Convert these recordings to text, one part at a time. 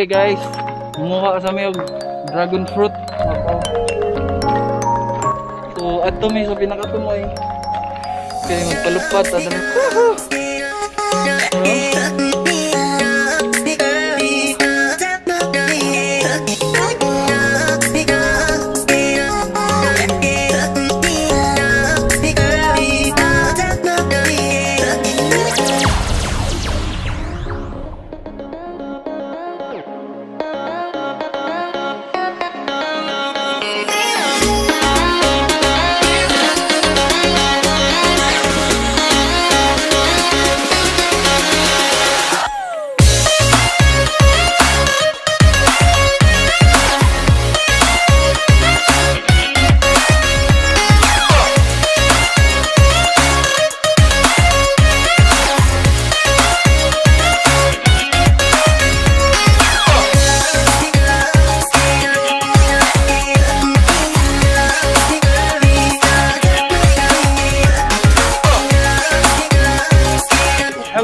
Okay guys, munguha sa og dragon fruit. Ako. So ato may sa pinakatumoy. Kaya magpalupat adami. Hello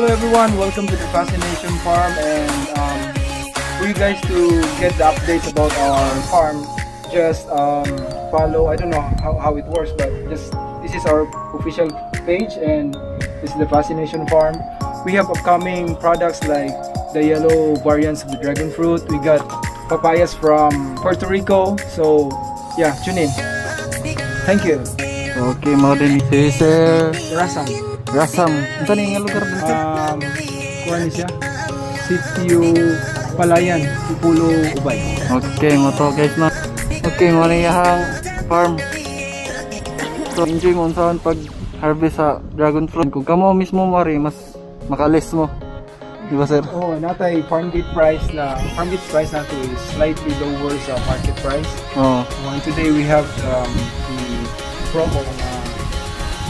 everyone, welcome to the Fascination Farm and um, for you guys to get the updates about our farm, just um, follow, I don't know how, how it works, but just this is our official page and this is the Fascination Farm. We have upcoming products like the yellow variants of the dragon fruit. We got papayas from Puerto Rico. So yeah, tune in. Thank you. Okay, mo din si Sir Rasam. Rasam. Unsa ni nga lugar dito? um, kuha ni siya Sitio Palayan Pupulo Ubay Okay, mo to guys no. Okay, mo na iyahang farm. So enjoy mo unsaon pag harvest sa dragon fruit. Kung kamo mismo mari mas makalis mo. Di ba sir? oh natay farm gate price na farm gate price nato is slightly lower sa market price Oo. oh, and today we have um, promo na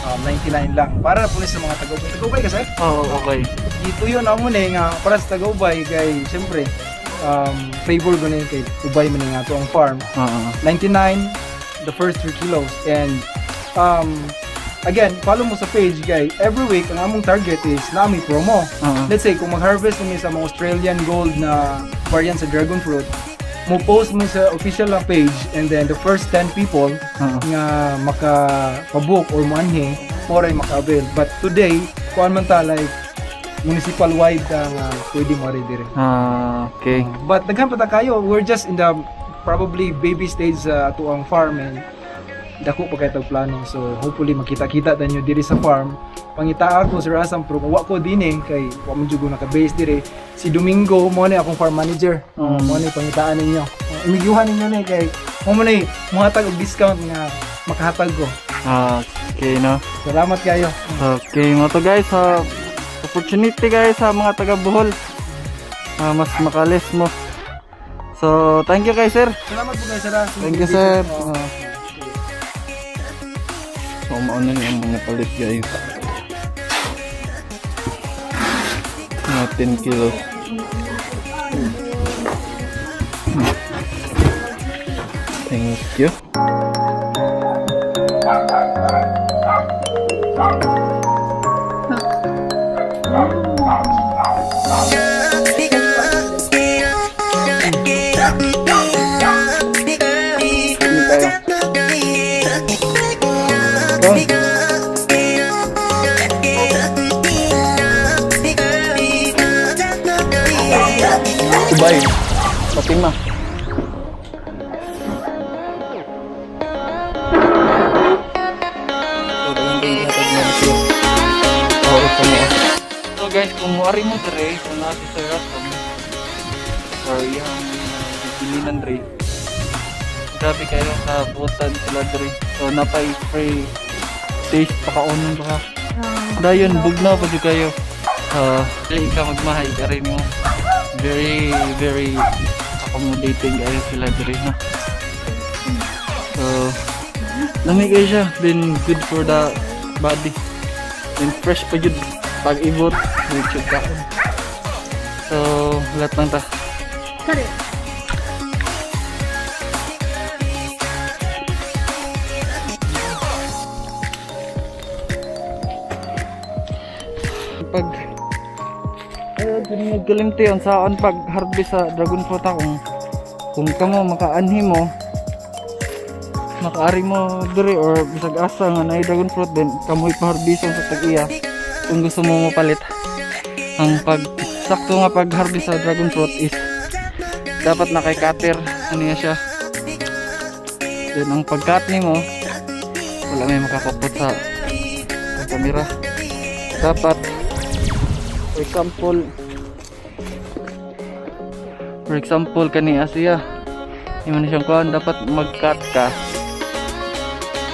um, 99 lang para po sa mga taga-ubay taga-ubay kasi Oo, okay. dito yun ako muna nga para sa taga-ubay kay siyempre um, favor ko na kay ubay man nga to ang farm Oo. 99 the first 3 kilos and um again follow mo sa page guys every week ang among target is na may promo Oo. let's say kung mag-harvest mo sa mga Australian gold na variant sa dragon fruit mo post mo sa official na page and then the first 10 people Oo. nga maka-book or manhi mo rin maka-avail but today kuan man ta like municipal wide ka nga pwede mo rin dire Ah, okay. But daghan pa ta kayo, we're just in the probably baby stage sa ato ang farm and dako pa kay plano. So hopefully makita-kita ta nyo diri sa farm. Pangita ako sa Rasam pero wa ko din eh kay wa man jud ko naka-base dire. Si Domingo mo ni akong farm manager. Mm. Mo ni pangitaan ninyo. Uh, imigyuhan ninyo ni kay mo man ni muhatag og discount nga makahatag ko. Ah, okay no. Salamat kayo. Okay, mo to guys sa opportunity guys sa mga taga Bohol. Ah, mas makalis mo. So, thank you guys sir. Salamat po guys sa Thank you sir. Oh. Ah. So, mauna niyo ang mga palit guys. Mga 10 kilos. Thank you. Subay. Fatima. So guys, kung muari mo dire, kung nasi sa Rastam, or yung pilinan dire, grabe kayo sa butan sila dire. So napay free taste pakaunon pa ka. Dayon, bugna pa kayo. Uh, dili ka magmahay ka rin mo. Very, very accommodating kayo sila dire na. So, lamig siya. Then, good for the body. Then, fresh pa yun. Pag ibot, YouTube ka. So, lahat ng ta. Pag, ayun, kanina galimti on saan pag harvest sa dragon fruit ha, kung kamo makaanhi mo makaari mo diri or bisag asa nga na dragon fruit din kamoy paharbison sa tag-iya. Kung gusto mo mapalit ang pag sakto nga pag harvest sa dragon fruit is dapat na kay cutter ano yan siya? Then ang pag-cut nimo wala may makakapot sa, sa dapat for example for example kani Asia yung man siyang kuhan dapat mag-cut ka.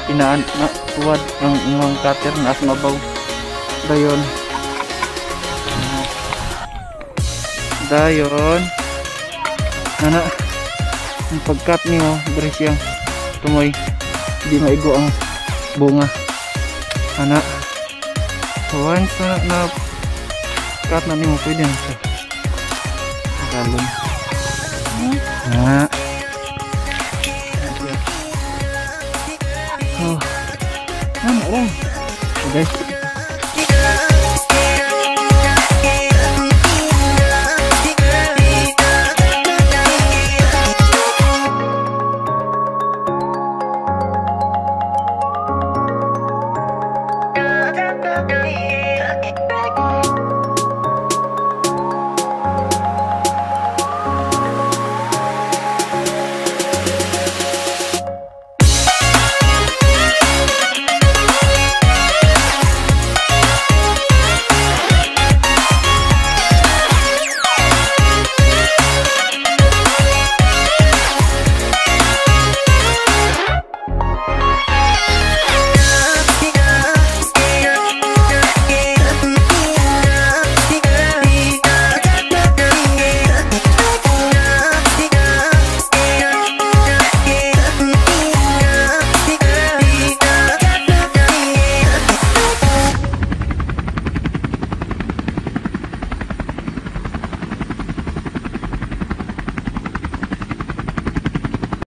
Pinaan na tuwad ang imong cutter na as mabaw dayon. Dayon. Ana ang pag-cut niyo diri siyang tumoy. Hindi maigo ang bunga. Ana. Once na, na kat nanti mau ఉపయోగం galon nah. Oh. Mana oh? orang.